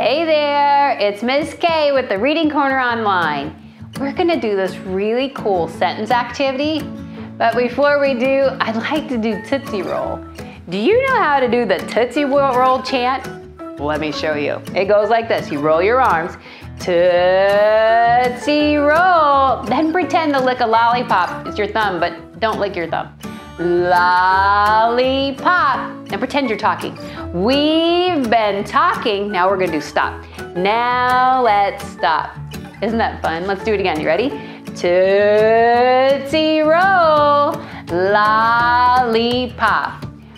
Hey there, it's Ms. K with the Reading Corner Online. We're gonna do this really cool sentence activity, but before we do, I'd like to do Tootsie Roll. Do you know how to do the Tootsie Roll chant? Let me show you. It goes like this. You roll your arms, Tootsie Roll. Then pretend to lick a lollipop. It's your thumb, but don't lick your thumb. Lollipop. Now pretend you're talking. We've been talking. Now we're gonna do stop. Now let's stop. Isn't that fun? Let's do it again. You ready? Tootsie Roll. Lollipop.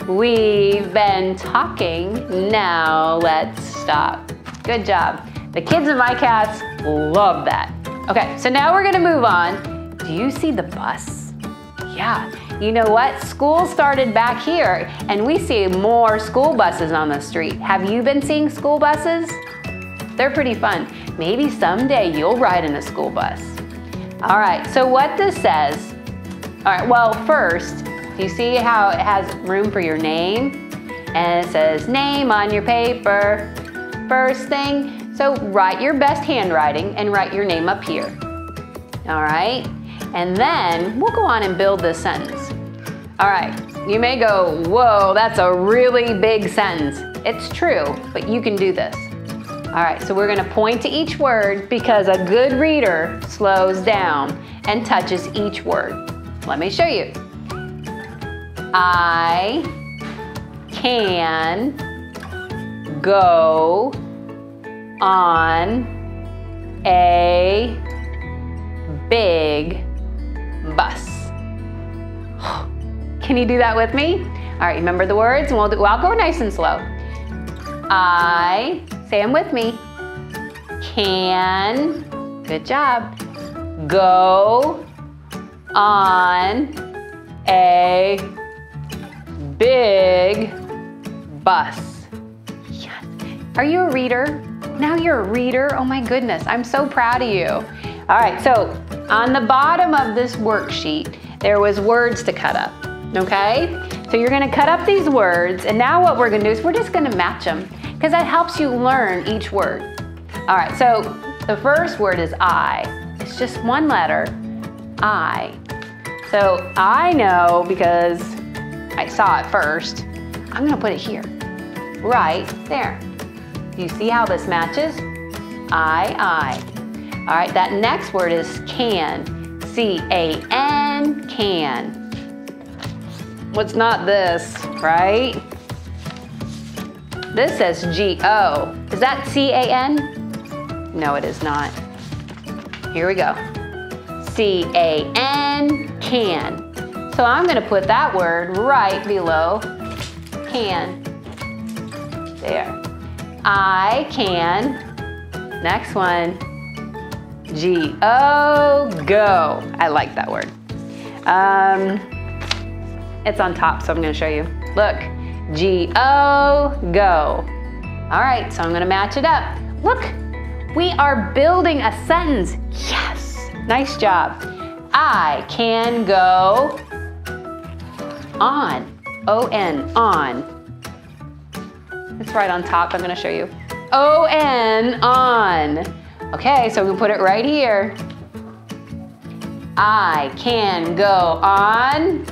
We've been talking. Now let's stop. Good job. The kids in my cats love that. Okay, so now we're gonna move on. Do you see the bus? Yeah, you know what? School started back here and we see more school buses on the street. Have you been seeing school buses? They're pretty fun. Maybe someday you'll ride in a school bus. All right, so what this says, all right, well, first, do you see how it has room for your name? And it says name on your paper. First thing, so write your best handwriting and write your name up here. All right, and then we'll go on and build this sentence. All right, you may go, whoa, that's a really big sentence. It's true, but you can do this. All right, so we're gonna point to each word because a good reader slows down and touches each word. Let me show you. I can go on a big bus. Can you do that with me? All right, remember the words? And we'll, do, I'll go nice and slow. I, say them with me, can, good job, go on a big bus. Yes. Are you a reader? Now you're a reader? Oh my goodness, I'm so proud of you. All right, so on the bottom of this worksheet, there was words to cut up okay? So you're gonna cut up these words, and now what we're gonna do is we're just gonna match them, because that helps you learn each word. All right, so the first word is I. It's just one letter, I. So I know because I saw it first, I'm gonna put it here, right there. You see how this matches? I, I. All right, that next word is can, C-A-N, can. What's not this, right? This says G-O. Is that C-A-N? No, it is not. Here we go. C-A-N, can. So I'm gonna put that word right below can. There. I can. Next one. G-O, go. I like that word. Um, it's on top, so I'm gonna show you. Look, G-O, go. All right, so I'm gonna match it up. Look, we are building a sentence. Yes, nice job. I can go on, O-N, on. It's right on top, I'm gonna show you. O-N, on. Okay, so we put it right here. I can go on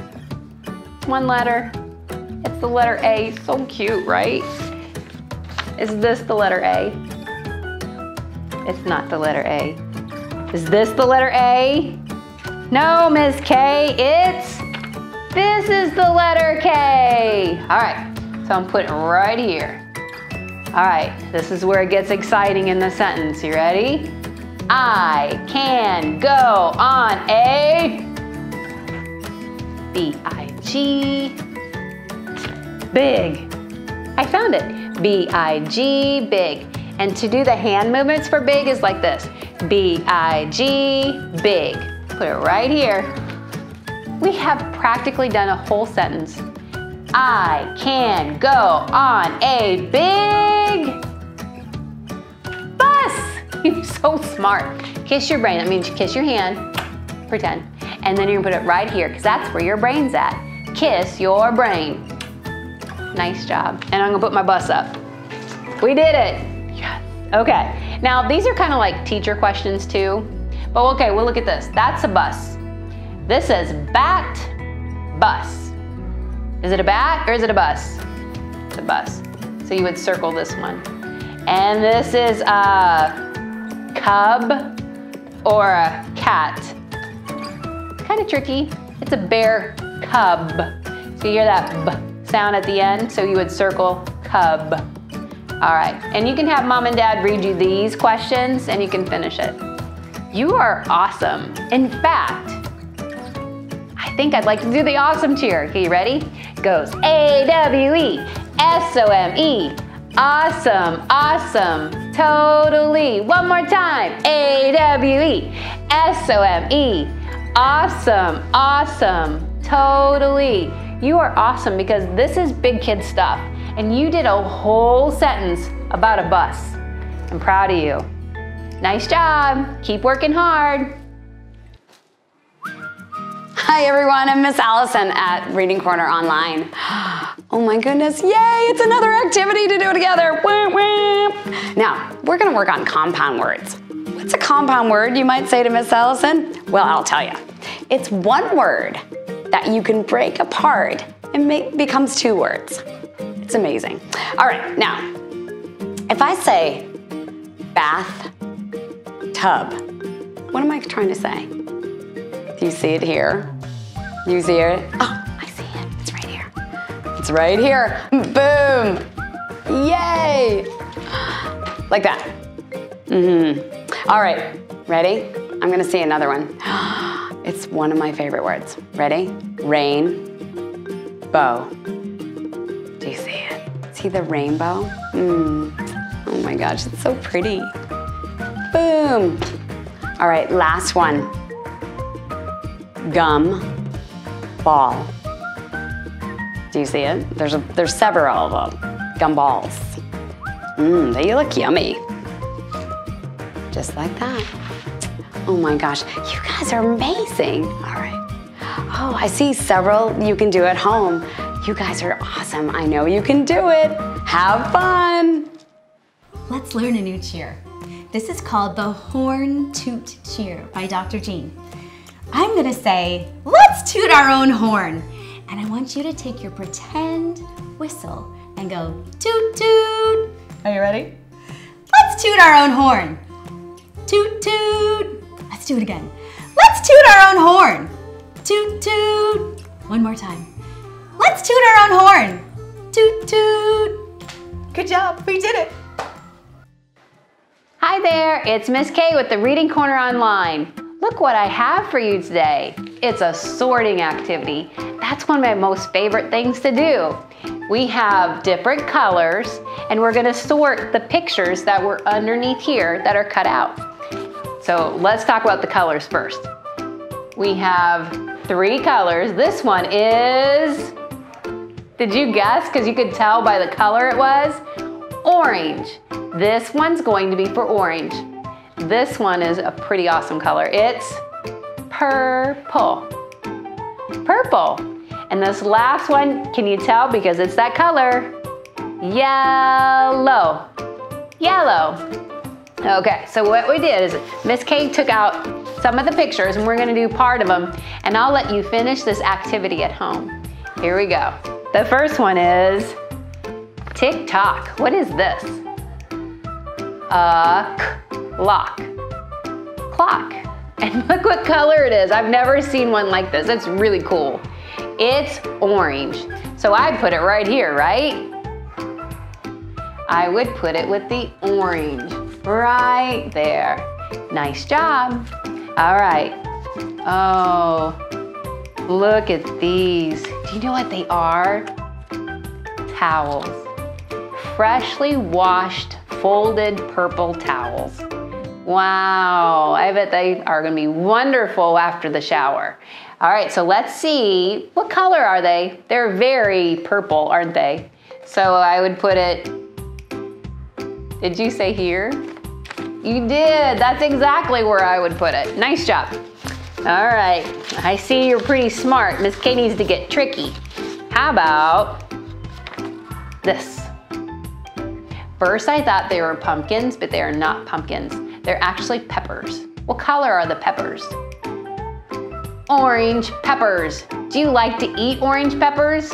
one letter. It's the letter A. So cute, right? Is this the letter A? It's not the letter A. Is this the letter A? No, Miss K, it's, this is the letter K. All right, so I'm putting right here. All right, this is where it gets exciting in the sentence. You ready? I can go on a B-I G, big. I found it, B-I-G, big. And to do the hand movements for big is like this, B-I-G, big. Put it right here. We have practically done a whole sentence. I can go on a big bus. You're so smart. Kiss your brain, that means you kiss your hand, pretend. And then you're gonna put it right here, because that's where your brain's at kiss your brain. Nice job. And I'm gonna put my bus up. We did it. Yes. Okay, now these are kind of like teacher questions too. But okay, we'll look at this. That's a bus. This says bat bus. Is it a bat or is it a bus? It's a bus. So you would circle this one. And this is a cub or a cat. Kind of tricky. It's a bear cub. So you hear that b sound at the end, so you would circle cub. All right, and you can have mom and dad read you these questions and you can finish it. You are awesome. In fact, I think I'd like to do the awesome cheer. Okay, you ready? It goes A-W-E, S-O-M-E, awesome, awesome, totally. One more time, A-W-E, S-O-M-E, awesome, awesome, totally. You are awesome because this is big kid stuff and you did a whole sentence about a bus. I'm proud of you. Nice job. Keep working hard. Hi everyone, I'm Miss Allison at Reading Corner Online. Oh my goodness, yay, it's another activity to do together. Now, we're gonna work on compound words. What's a compound word, you might say to Miss Allison? Well, I'll tell you. It's one word that you can break apart and make becomes two words. It's amazing. All right, now, if I say bath tub, what am I trying to say? Do you see it here? You see it? Oh, I see it. It's right here. It's right here. Boom. Yay. Like that. Mm-hmm. All right, ready? I'm gonna say another one. It's one of my favorite words. Ready? Rain, bow. Do you see it? See the rainbow? Mm. Oh my gosh, it's so pretty. Boom. All right, last one gum ball. Do you see it? There's, a, there's several of them, gum balls. Mmm, they look yummy. Just like that. Oh my gosh, you guys are amazing. All right. Oh, I see several you can do at home. You guys are awesome. I know you can do it. Have fun. Let's learn a new cheer. This is called the Horn Toot Cheer by Dr. Jean. I'm gonna say, let's toot our own horn. And I want you to take your pretend whistle and go toot toot. Are you ready? Let's toot our own horn. Toot toot. Let's do it again. Let's toot our own horn. Toot toot. One more time. Let's toot our own horn. Toot toot. Good job, we did it. Hi there, it's Miss K with the Reading Corner Online. Look what I have for you today. It's a sorting activity. That's one of my most favorite things to do. We have different colors and we're gonna sort the pictures that were underneath here that are cut out. So let's talk about the colors first. We have three colors. This one is, did you guess? Because you could tell by the color it was. Orange. This one's going to be for orange. This one is a pretty awesome color. It's purple. Purple. And this last one, can you tell because it's that color? Yellow. Yellow. Okay, so what we did is Miss K took out some of the pictures and we're gonna do part of them and I'll let you finish this activity at home. Here we go. The first one is tick tock. What is this? A lock, clock. And look what color it is. I've never seen one like this. It's really cool. It's orange. So I'd put it right here, right? I would put it with the orange right there. Nice job. All right. Oh, look at these. Do you know what they are? Towels. Freshly washed, folded purple towels. Wow, I bet they are gonna be wonderful after the shower. All right, so let's see, what color are they? They're very purple, aren't they? So I would put it, did you say here? You did, that's exactly where I would put it. Nice job. All right, I see you're pretty smart. Miss K needs to get tricky. How about this? First I thought they were pumpkins, but they are not pumpkins. They're actually peppers. What color are the peppers? Orange peppers. Do you like to eat orange peppers?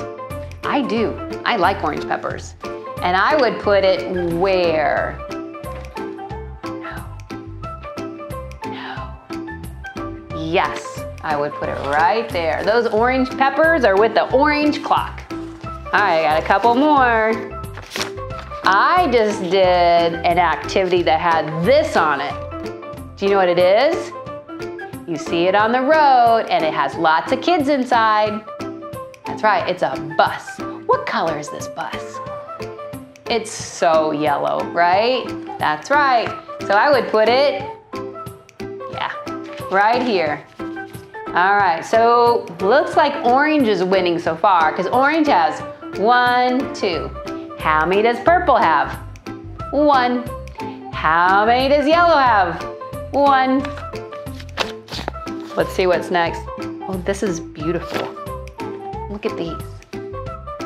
I do. I like orange peppers. And I would put it where? No. No. Yes, I would put it right there. Those orange peppers are with the orange clock. All right, I got a couple more. I just did an activity that had this on it. Do you know what it is? You see it on the road and it has lots of kids inside. That's right, it's a bus. What color is this bus? It's so yellow, right? That's right. So I would put it, yeah, right here. All right, so looks like orange is winning so far because orange has one, two. How many does purple have? One. How many does yellow have? One. Let's see what's next. Oh, this is beautiful. Look at these.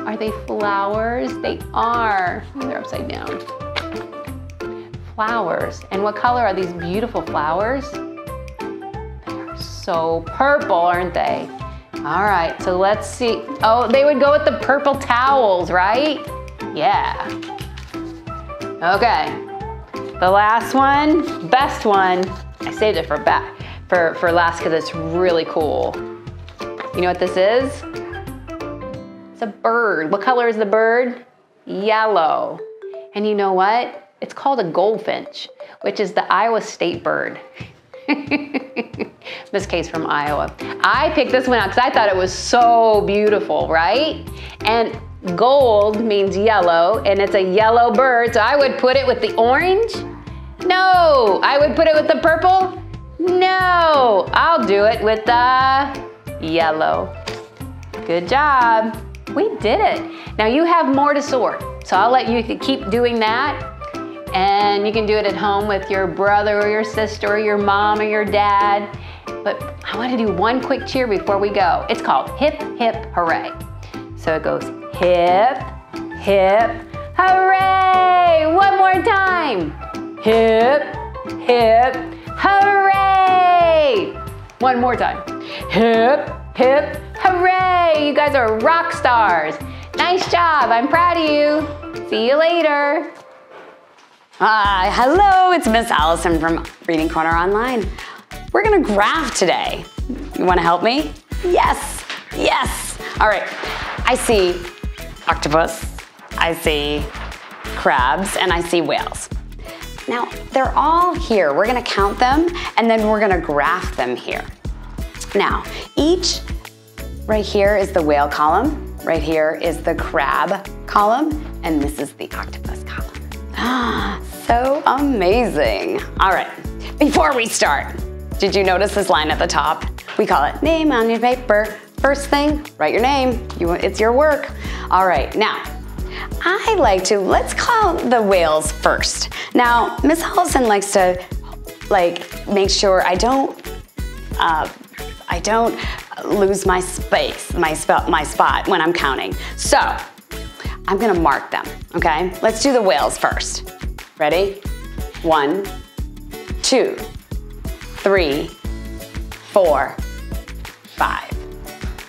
Are they flowers? They are. Oh, they're upside down. Flowers. And what color are these beautiful flowers? They are so purple, aren't they? All right, so let's see. Oh, they would go with the purple towels, right? Yeah. Okay. The last one, best one. I saved it for back for, for last because it's really cool. You know what this is? It's a bird. What color is the bird? Yellow. And you know what? It's called a goldfinch, which is the Iowa state bird. this case from Iowa. I picked this one out because I thought it was so beautiful, right? And gold means yellow, and it's a yellow bird, so I would put it with the orange. No, I would put it with the purple. No, I'll do it with the yellow. Good job. We did it. Now you have more to sort, so I'll let you keep doing that. And you can do it at home with your brother or your sister or your mom or your dad. But I want to do one quick cheer before we go. It's called Hip Hip Hooray. So it goes hip, hip, hooray! One more time. Hip, hip, hooray! One more time. Hip, hip, hooray! You guys are rock stars. Nice job. I'm proud of you. See you later. Hi, hello, it's Miss Allison from Reading Corner Online. We're gonna graph today. You wanna help me? Yes, yes. All right, I see octopus, I see crabs, and I see whales. Now, they're all here. We're gonna count them, and then we're gonna graph them here. Now, each right here is the whale column, right here is the crab column, and this is the octopus column. Ah, so amazing. All right, before we start, did you notice this line at the top? We call it name on your paper. First thing, write your name. You, it's your work. All right, now, I like to, let's call the whales first. Now, Miss Allison likes to like make sure I don't, uh, I don't lose my space, my, sp my spot when I'm counting. So, I'm gonna mark them, okay? Let's do the whales first. Ready? One, two, three, four, five.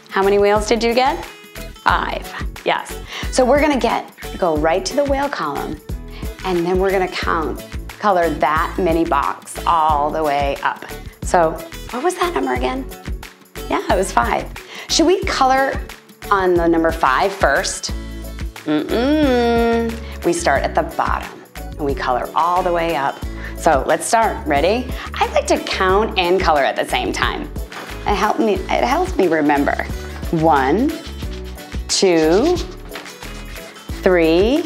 How many whales did you get? Five, yes. So we're gonna get, go right to the whale column, and then we're gonna count, color that mini box all the way up. So what was that number again? Yeah, it was five. Should we color on the number five first? Mm-mm. We start at the bottom and we color all the way up. So let's start, ready? I like to count and color at the same time. It, help me, it helps me remember. One, two, three,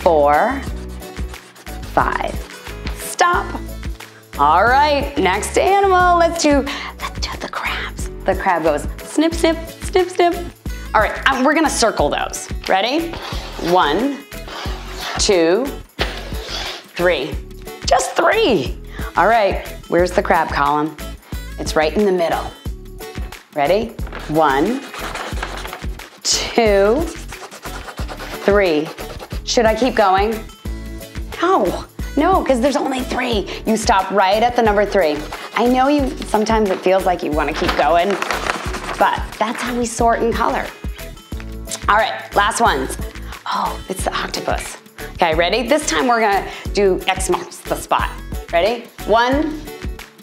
four, five. Stop. All right, next animal. Let's do, let's do the crabs. The crab goes snip, snip, snip, snip. All right, um, we're gonna circle those. Ready? One, two, three. Just three. All right, where's the crab column? It's right in the middle. Ready? One, two, three. Should I keep going? No, no, because there's only three. You stop right at the number three. I know you, sometimes it feels like you want to keep going, but that's how we sort in color. All right, last ones. Oh, it's the octopus. Okay, ready? This time we're gonna do X marks the spot. Ready? One,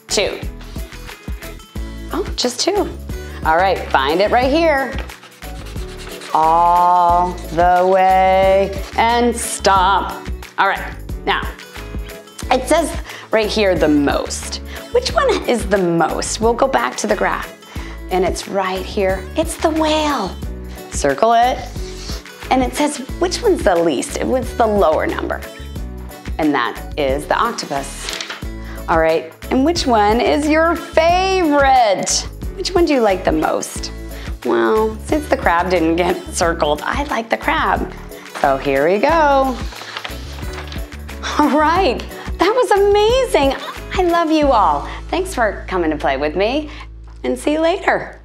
two. Oh, just two. All right, find it right here. All the way and stop. All right, now, it says right here the most. Which one is the most? We'll go back to the graph. And it's right here. It's the whale. Circle it. And it says, which one's the least? Was the lower number. And that is the octopus. All right, and which one is your favorite? Which one do you like the most? Well, since the crab didn't get circled, I like the crab. So here we go. All right, that was amazing. I love you all. Thanks for coming to play with me and see you later.